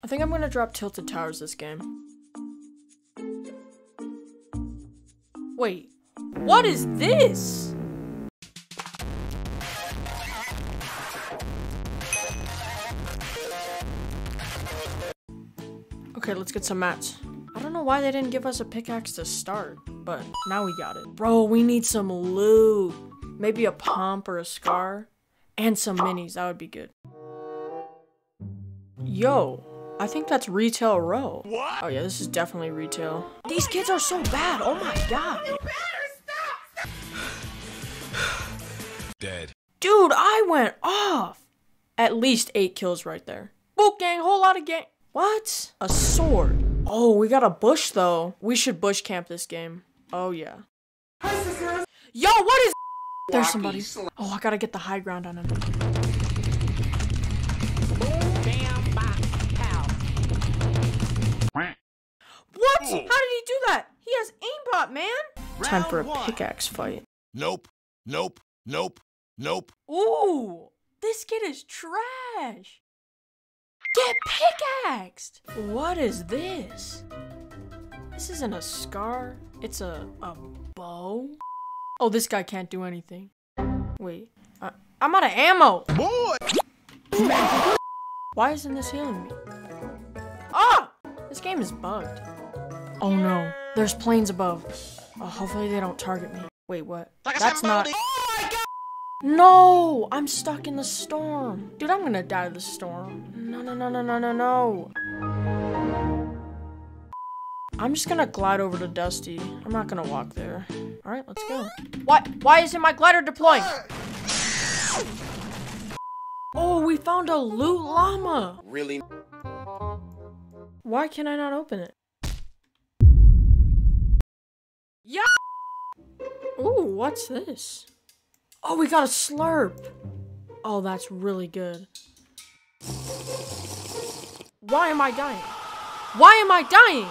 I think I'm gonna drop Tilted Towers this game. Wait, what is this? Okay, let's get some mats. I don't know why they didn't give us a pickaxe to start, but now we got it. Bro, we need some loot. Maybe a pump or a scar. And some minis, that would be good. Yo, I think that's retail row. What? Oh yeah, this is definitely retail. These kids are so bad, oh my god. Dead. Dude, I went off. At least eight kills right there. Boot gang, whole lot of gang. What? A sword. Oh, we got a bush though. We should bush camp this game. Oh yeah. Yo, what is? There's somebody. Oh, I gotta get the high ground on him. What? How did he do that? He has aimbot, man. Time for a pickaxe fight. Nope. Nope. Nope. Nope. Ooh, this kid is trash. Get pickaxed. What is this? This isn't a scar. It's a a bow. Oh, this guy can't do anything. Wait, I, I'm out of ammo. Boy! Why isn't this healing me? Ah! This game is bugged. Oh no, there's planes above. Oh, hopefully they don't target me. Wait, what? That's not. No! I'm stuck in the storm. Dude, I'm gonna die of the storm. No, no, no, no, no, no, no. I'm just gonna glide over to Dusty. I'm not gonna walk there. Alright, let's go. Why, why isn't my glider deploying? Oh, we found a loot llama. Really? Why can I not open it? Yeah! Ooh, what's this? Oh, we got a slurp! Oh, that's really good. Why am I dying? Why am I dying?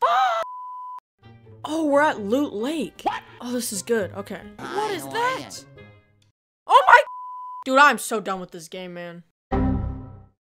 Fuck! Oh, we're at Loot Lake. What? Oh, this is good. Okay. What is that? Oh my! Dude, I'm so done with this game, man.